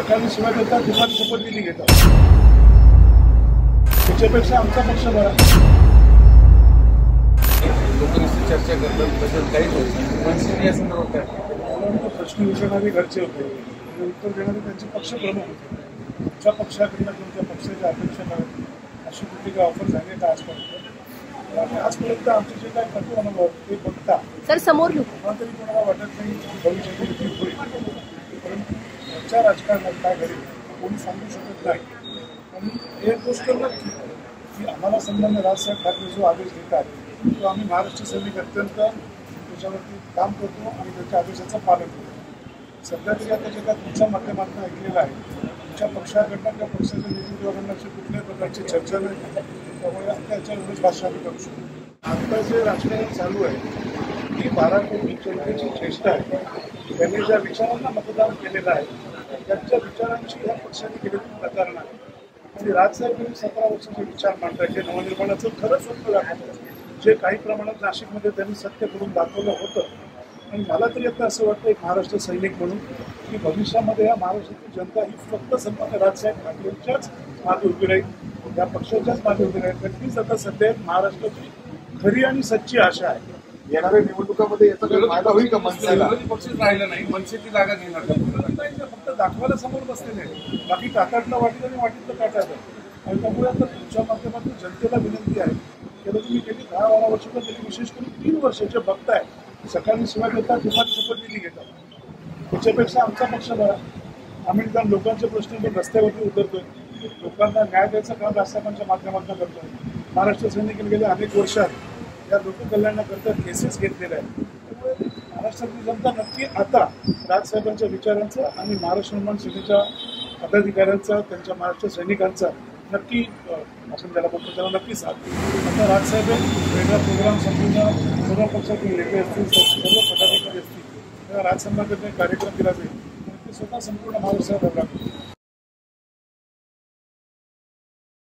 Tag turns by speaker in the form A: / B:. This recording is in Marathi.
A: सकाळी शिवाय देतात दुपारी शपथविधी घेतात त्याच्यापेक्षा आमचा पक्ष बरा.
B: लोक चर्चा करतात काहीच होत नाही. या संदर्भात काय?
A: प्रश्न विचारणारे घरचे होते. उत्तर देणारे त्यांचे पक्ष प्रमुख होते. तुमच्या पक्षाकडनं तुमच्या पक्षाच्या अध्यक्षांना अशी कुठली काय ऑफर झाली का आजपर्यंत. आजपर्यंत आमचे जे काय कटू अनुभव ते बघता.
C: सर समोर
A: तरी कोणाला वाटत नाही भविष्यात आजच्या राजकारणात काय घडेल कोणी सांगू शकत नाही. आणि एक गोष्ट नक्की की आम्हाला समजा राजसाहेब ठाकरे जो आदेश देतात तो आम्ही महाराष्ट्र सैनिक अत्यंत त्याच्यावरती काम करतो आणि त्यांच्या आदेशाचं पालन करतो. सध्या तरी आता जे काय तुमच्या माध्यमातून ऐकलेलं आहे तुमच्या पक्षाकडनं किंवा पक्षाच्या नेतृत्वाकडनं अशी कुठल्याही प्रकारची चर्चा नाही. त्यामुळे आता याच्यावरच भाषा आम्ही करू शकतो. आता जे राजकारण चालू आहे ही बारा कोटी जनतेची चेष्टा आहे. त्यांनी ज्या विचारांना मतदान केलेलं आहे त्यांच्या विचारांची या पक्षाने केलेली प्रकरण आहे म्हणजे आणि राजसाहेबांनी सतरा वर्षाचे विचार मांडतात जे नवनिर्माणाचं खरं स्वप्न दाखवतं जे काही प्रमाणात नाशिकमध्ये त्यांनी सत्य करून दाखवलं होतं. आणि मला तरी आता असं वाटतं एक महाराष्ट्र सैनिक म्हणून की भविष्यामध्ये या महाराष्ट्राची जनता ही फक्त संपन्न राजसाहेब ठाकरेंच्याच मागे उभी राहील. या पक्षाच्याच मागे उभी राहील. तीच आता सध्या महाराष्ट्राची खरी आणि सच्ची आशा आहे.
D: येणाऱ्या निवडणुकामध्ये याचा काही फायदा होईल का मनसेला?
B: पक्षच राहिलं नाही. मनसेची जागा घेणार का
A: फक्त दाखवायला समोर बसलेले आहे. बाकी टाकाटला वाटलं आणि वाटीतलं टाकायचं आणि त्यामुळे आता तुमच्या माध्यमातून जनतेला विनंती आहे की आता तुम्ही गेली दहा बारा वर्ष तर विशेष करून तीन वर्षाचे बघताय सकाळी शिवाय घेतात दुपारी शपथविधी घेतात त्याच्यापेक्षा आमचा पक्ष बरा. आम्ही निदान लोकांचे प्रश्न रस्त्यावरती उतरतोय. लोकांना न्याय द्यायचं काम राजसाहेबांच्या माध्यमातून करतोय. महाराष्ट्र सैनिक गेल्या अनेक वर्षात या लोककल्याणाकरता केसेस घेतलेल्या आहेत. त्यामुळे महाराष्ट्रातली जनता नक्की आता राजसाहेबांच्या विचारांचा आणि महाराष्ट्र निर्माण सेनेच्या पदाधिकाऱ्यांचा त्यांच्या महाराष्ट्र सैनिकांचा नक्की आपण त्याला बघतो त्याला नक्की साथ आता राजसाहेब वेगळा प्रोग्राम संपूर्ण सर्व पक्षातील नेते असतील सर्व पदाधिकारी असतील तेव्हा राजसंघाकडे कार्यक्रम दिला जाईल. ते स्वतः संपूर्ण महाराष्ट्रात लागतील